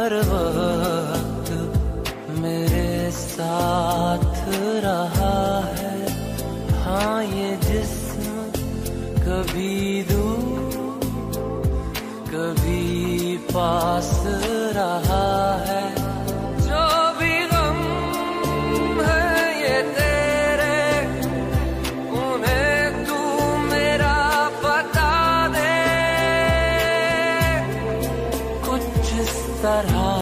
हर वक्त मेरे साथ रहा है। हाँ ये जिस्म कभी दूर, कभी पास रहा है। that high.